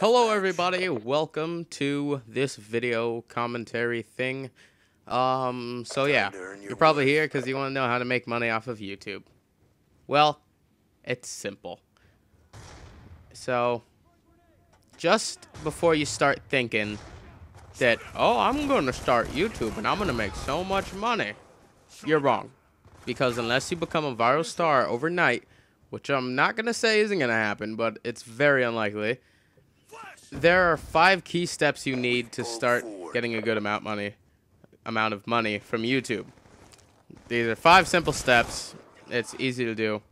Hello everybody, welcome to this video commentary thing. Um, so yeah, you're probably here because you want to know how to make money off of YouTube. Well, it's simple. So, just before you start thinking that, oh, I'm going to start YouTube and I'm going to make so much money, you're wrong. Because unless you become a viral star overnight, which I'm not going to say isn't going to happen, but it's very unlikely, there are five key steps you need to start getting a good amount money amount of money from YouTube. These are five simple steps. It's easy to do.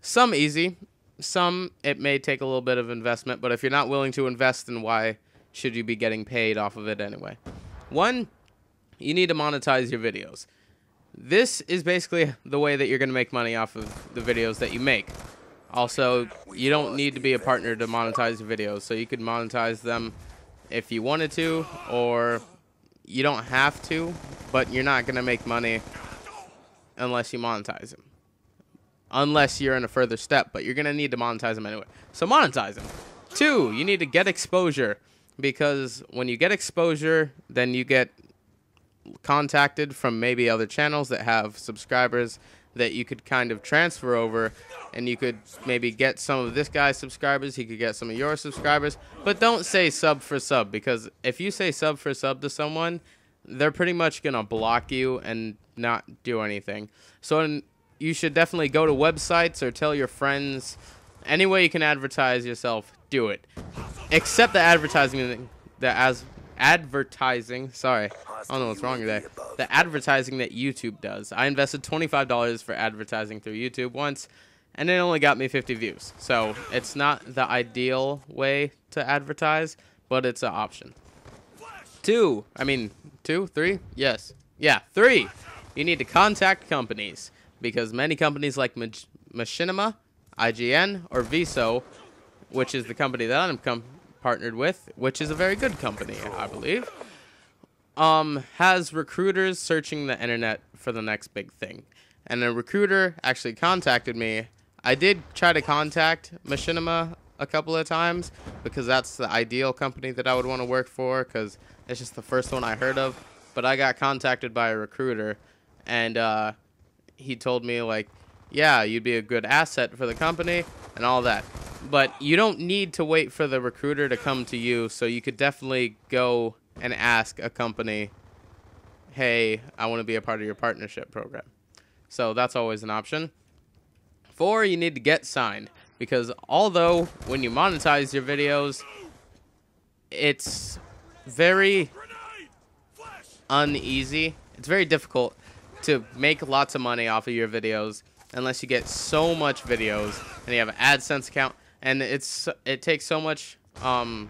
Some easy, some it may take a little bit of investment, but if you're not willing to invest, then why should you be getting paid off of it anyway? One, you need to monetize your videos. This is basically the way that you're going to make money off of the videos that you make. Also, you don't need to be a partner to monetize your videos, so you could monetize them if you wanted to, or you don't have to, but you're not going to make money unless you monetize them. Unless you're in a further step, but you're going to need to monetize them anyway. So monetize them. Two, you need to get exposure, because when you get exposure, then you get contacted from maybe other channels that have subscribers that you could kind of transfer over and you could maybe get some of this guy's subscribers he could get some of your subscribers. But don't say sub for sub because if you say sub for sub to someone they're pretty much gonna block you and not do anything. So you should definitely go to websites or tell your friends. Any way you can advertise yourself do it. Except the advertising that as advertising sorry I don't know what's wrong today. The advertising that YouTube does. I invested $25 for advertising through YouTube once, and it only got me 50 views. So it's not the ideal way to advertise, but it's an option. Two, I mean, two, three? Yes. Yeah, three. You need to contact companies because many companies like Mach Machinima, IGN, or Viso, which is the company that I'm partnered with, which is a very good company, I believe um, has recruiters searching the internet for the next big thing. And a recruiter actually contacted me. I did try to contact Machinima a couple of times because that's the ideal company that I would want to work for because it's just the first one I heard of. But I got contacted by a recruiter and uh, he told me, like, yeah, you'd be a good asset for the company and all that. But you don't need to wait for the recruiter to come to you, so you could definitely go and ask a company, hey, I want to be a part of your partnership program. So that's always an option. Four, you need to get signed because although when you monetize your videos, it's very uneasy. It's very difficult to make lots of money off of your videos unless you get so much videos and you have an AdSense account and it's it takes so much um,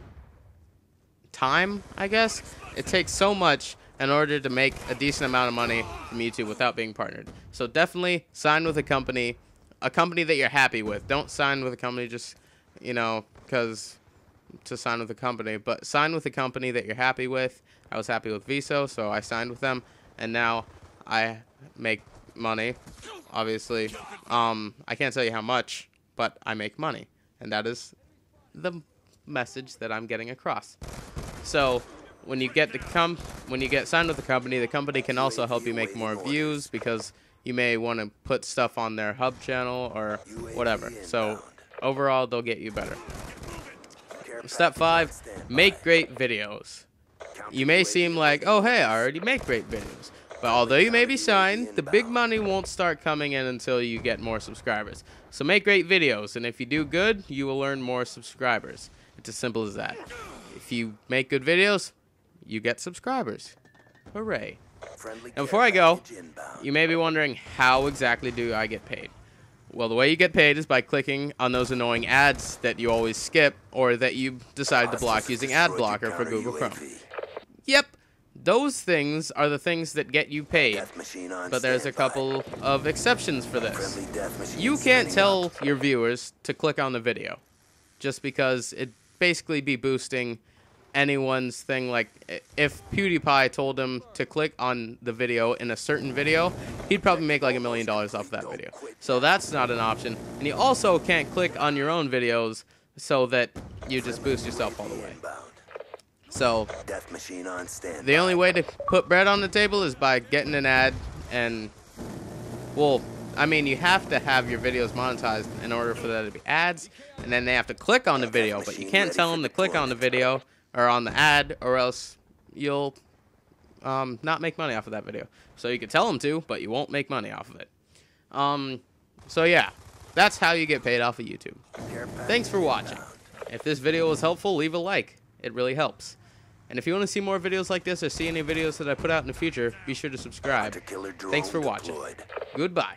time, I guess. It takes so much in order to make a decent amount of money from YouTube without being partnered. So definitely sign with a company, a company that you're happy with. Don't sign with a company just, you know, because to sign with a company, but sign with a company that you're happy with. I was happy with Viso, so I signed with them, and now I make money. Obviously, um, I can't tell you how much, but I make money, and that is the message that I'm getting across. So when you get the com when you get signed with the company, the company can also help you make more views because you may want to put stuff on their hub channel or whatever. So overall, they'll get you better. Step five, make great videos. You may seem like, oh, hey, I already make great videos. But although you may be signed, the big money won't start coming in until you get more subscribers. So make great videos, and if you do good, you will earn more subscribers. It's as simple as that if you make good videos, you get subscribers. Hooray. Now, before I go, you may be wondering how exactly do I get paid? Well, the way you get paid is by clicking on those annoying ads that you always skip or that you decide to block using ad blocker for Google Chrome. Yep, those things are the things that get you paid. But there's a couple of exceptions for this. You can't tell your viewers to click on the video just because it basically be boosting anyone's thing. Like, if PewDiePie told him to click on the video in a certain video, he'd probably make like a million dollars off that video. So that's not an option. And you also can't click on your own videos so that you just boost yourself all the way. So, Death machine on stand. the only way to put bread on the table is by getting an ad and, well, I mean, you have to have your videos monetized in order for there to be ads, and then they have to click on the video, but you can't tell them to click on the video or on the ad, or else you'll um, not make money off of that video. So you can tell them to, but you won't make money off of it. Um, so yeah, that's how you get paid off of YouTube. Thanks for watching. If this video was helpful, leave a like. It really helps. And if you want to see more videos like this or see any videos that I put out in the future, be sure to subscribe. Thanks for watching. Goodbye.